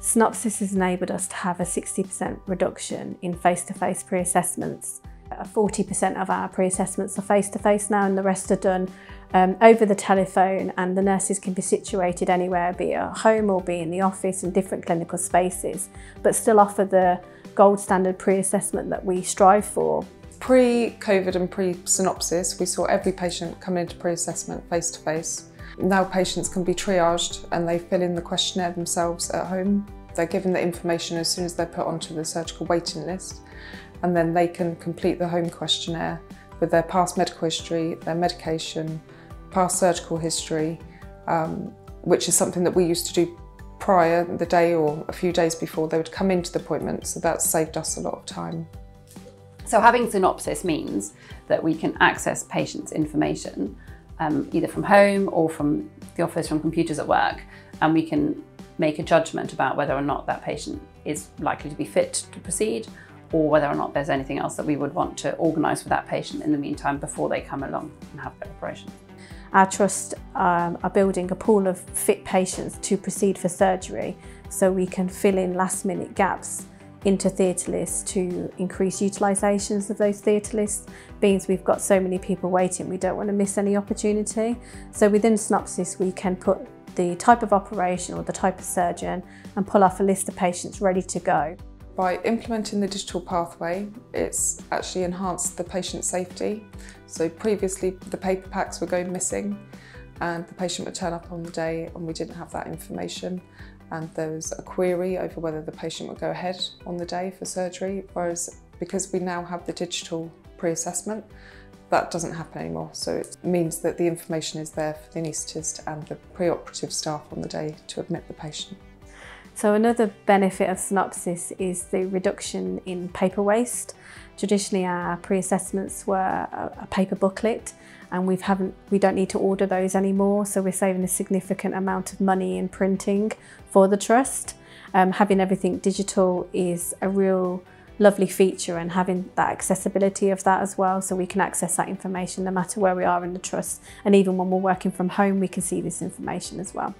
Synopsis has enabled us to have a 60% reduction in face-to-face pre-assessments. 40% of our pre-assessments are face-to-face now and the rest are done um, over the telephone and the nurses can be situated anywhere, be it at home or be in the office in different clinical spaces, but still offer the gold standard pre-assessment that we strive for. Pre-COVID and pre-synopsis, we saw every patient come into pre-assessment face-to-face. Now patients can be triaged and they fill in the questionnaire themselves at home. They're given the information as soon as they're put onto the surgical waiting list and then they can complete the home questionnaire with their past medical history, their medication, past surgical history, um, which is something that we used to do prior, the day or a few days before they would come into the appointment, so that saved us a lot of time. So having Synopsis means that we can access patients' information um, either from home or from the office, from computers at work, and we can make a judgment about whether or not that patient is likely to be fit to proceed or whether or not there's anything else that we would want to organise for that patient in the meantime before they come along and have their operation. Our trust um, are building a pool of fit patients to proceed for surgery so we can fill in last minute gaps into theatre lists to increase utilisations of those theatre lists. Means we've got so many people waiting, we don't want to miss any opportunity. So within Synopsis, we can put the type of operation or the type of surgeon and pull off a list of patients ready to go. By implementing the digital pathway, it's actually enhanced the patient safety. So previously the paper packs were going missing and the patient would turn up on the day and we didn't have that information and there was a query over whether the patient would go ahead on the day for surgery, whereas because we now have the digital pre-assessment, that doesn't happen anymore. So it means that the information is there for the anaesthetist and the pre-operative staff on the day to admit the patient. So another benefit of Synopsis is the reduction in paper waste. Traditionally our pre-assessments were a paper booklet and we've haven't, we don't need to order those anymore so we're saving a significant amount of money in printing for the trust. Um, having everything digital is a real lovely feature and having that accessibility of that as well so we can access that information no matter where we are in the trust and even when we're working from home we can see this information as well.